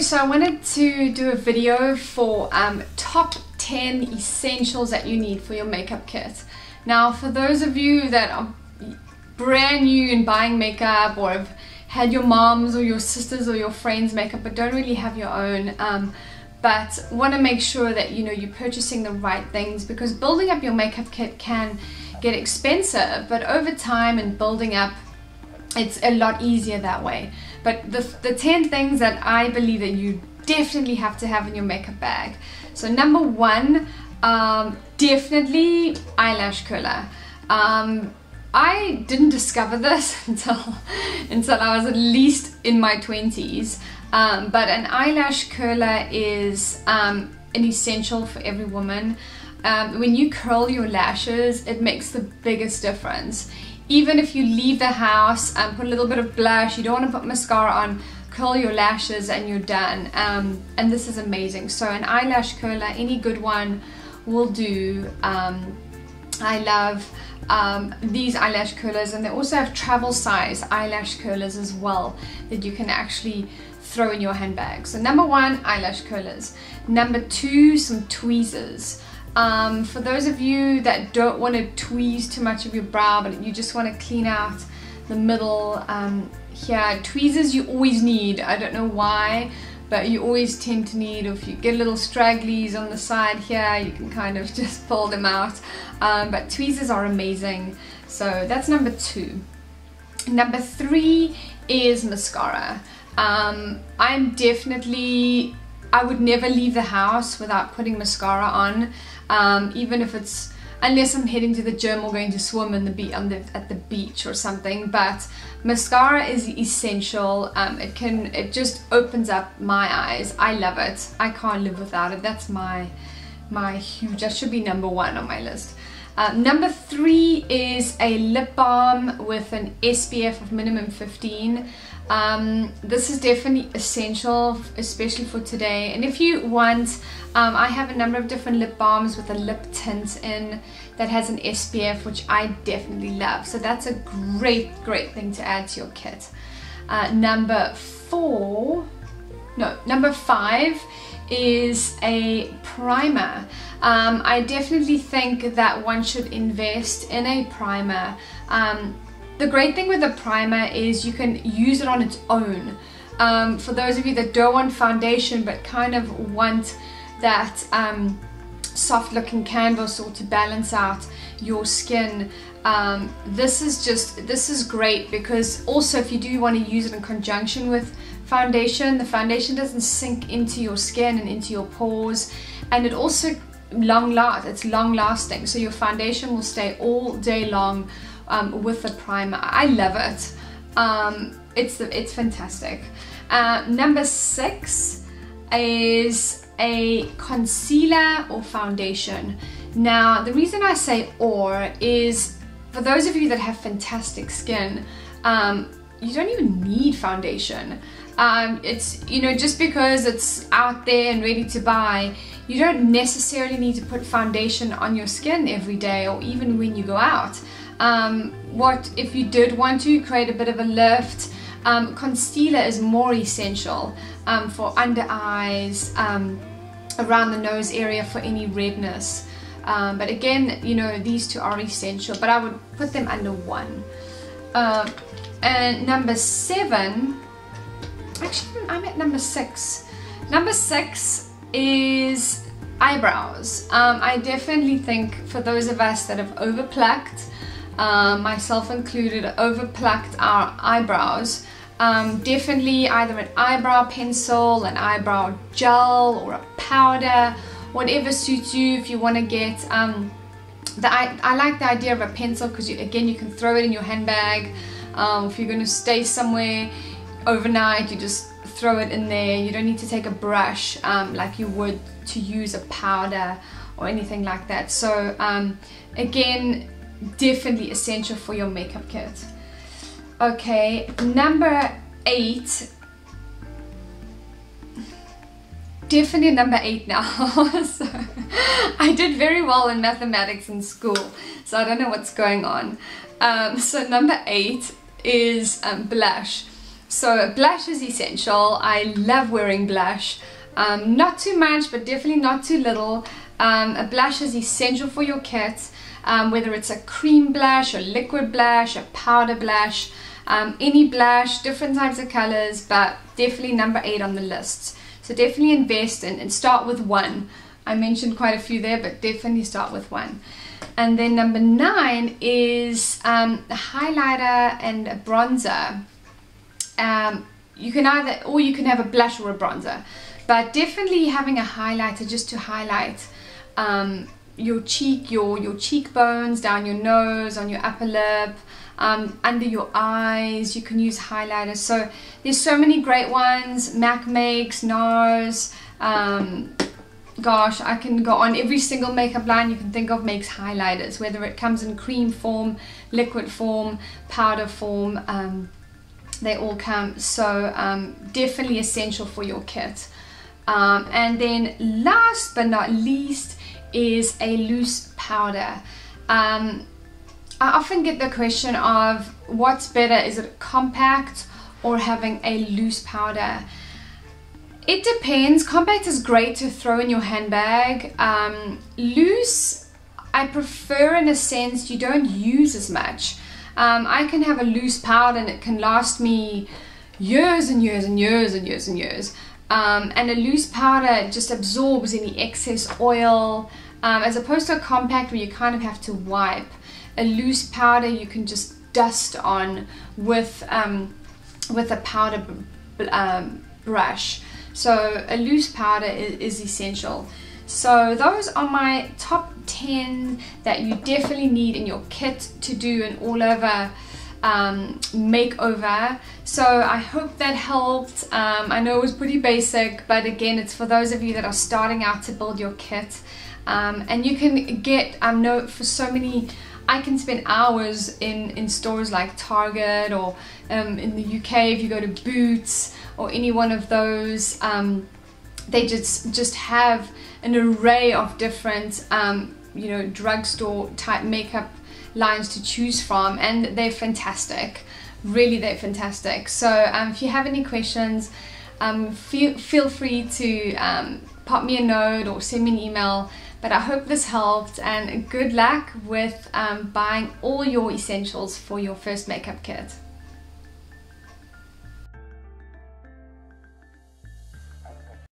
So I wanted to do a video for um, top 10 essentials that you need for your makeup kit. Now, for those of you that are brand new in buying makeup or have had your mom's or your sisters or your friends makeup but don't really have your own, um, but want to make sure that you know you're purchasing the right things because building up your makeup kit can get expensive, but over time and building up it's a lot easier that way. But the, the 10 things that I believe that you definitely have to have in your makeup bag. So number one, um, definitely eyelash curler. Um, I didn't discover this until until I was at least in my 20s. Um, but an eyelash curler is um, an essential for every woman. Um, when you curl your lashes, it makes the biggest difference even if you leave the house and put a little bit of blush, you don't want to put mascara on, curl your lashes and you're done. Um, and this is amazing. So an eyelash curler, any good one will do. Um, I love um, these eyelash curlers and they also have travel size eyelash curlers as well that you can actually throw in your handbag. So number one, eyelash curlers. Number two, some tweezers. Um, for those of you that don't want to tweeze too much of your brow but you just want to clean out the middle um, here, tweezers you always need. I don't know why but you always tend to need if you get little stragglies on the side here you can kind of just pull them out. Um, but tweezers are amazing. So that's number two. Number three is mascara. Um, I'm definitely I would never leave the house without putting mascara on, um, even if it's unless I'm heading to the gym or going to swim in the be on the, at the beach or something. But mascara is essential. Um, it can it just opens up my eyes. I love it. I can't live without it. That's my my huge. That should be number one on my list. Uh, number three is a lip balm with an SPF of minimum 15. Um, this is definitely essential, especially for today. And if you want, um, I have a number of different lip balms with a lip tint in that has an SPF, which I definitely love. So that's a great, great thing to add to your kit. Uh, number four, no, number five is a primer. Um, I definitely think that one should invest in a primer. Um, the great thing with a primer is you can use it on its own. Um, for those of you that don't want foundation but kind of want that um, soft looking canvas or to balance out your skin um, this is just this is great because also if you do want to use it in conjunction with foundation the foundation doesn't sink into your skin and into your pores and it also long last it's long lasting so your foundation will stay all day long um, with the primer I love it. Um, it's it's fantastic. Uh, number six is a concealer or foundation. Now the reason I say or is for those of you that have fantastic skin um, you don't even need foundation. Um, it's you know just because it's out there and ready to buy you don't necessarily need to put foundation on your skin every day or even when you go out um, what if you did want to create a bit of a lift um, concealer is more essential um, for under eyes um, around the nose area for any redness. Um, but again you know these two are essential but I would put them under one. Uh, and number seven actually I'm at number six. Number six is eyebrows. Um, I definitely think for those of us that have overplucked uh, myself included overplucked our eyebrows. Um, definitely either an eyebrow pencil an eyebrow gel or a powder whatever suits you. If you want to get um, the, I, I like the idea of a pencil because again you can throw it in your handbag. Um, if you're going to stay somewhere overnight you just throw it in there. You don't need to take a brush um, like you would to use a powder or anything like that. So um, again definitely essential for your makeup kit okay number eight definitely number eight now so I did very well in mathematics in school so I don't know what's going on um, so number eight is um, blush So blush is essential. I love wearing blush. Um, not too much, but definitely not too little. Um, a blush is essential for your kit, um, whether it's a cream blush, a liquid blush, a powder blush, um, any blush, different types of colors, but definitely number eight on the list. So definitely invest in and start with one. I mentioned quite a few there, but definitely start with one. And then number nine is um, a highlighter and a bronzer. Um, you can either, or you can have a blush or a bronzer. But definitely having a highlighter just to highlight um, your cheek, your, your cheekbones, down your nose, on your upper lip, um, under your eyes. You can use highlighters. So there's so many great ones. MAC makes, NARS, um, gosh, I can go on every single makeup line you can think of makes highlighters, whether it comes in cream form, liquid form, powder form, um, they all come. So um, definitely essential for your kit. Um, and then last but not least is a loose powder. Um, I often get the question of what's better, is it compact or having a loose powder? It depends. Compact is great to throw in your handbag. Um, loose, I prefer in a sense you don't use as much. Um, I can have a loose powder and it can last me years and years and years and years and years. Um, and a loose powder just absorbs any excess oil um, as opposed to a compact where you kind of have to wipe. A loose powder you can just dust on with, um, with a powder um, brush. So a loose powder is, is essential. So those are my top 10 that you definitely need in your kit to do an all over um, makeover. So I hope that helped. Um, I know it was pretty basic, but again, it's for those of you that are starting out to build your kit. Um, and you can get, I know for so many, I can spend hours in, in stores like Target or um, in the UK if you go to Boots or any one of those um, they just just have an array of different um, you know drugstore type makeup lines to choose from and they're fantastic really they're fantastic so um, if you have any questions um, feel, feel free to um, pop me a note or send me an email but I hope this helped and good luck with um, buying all your essentials for your first makeup kit.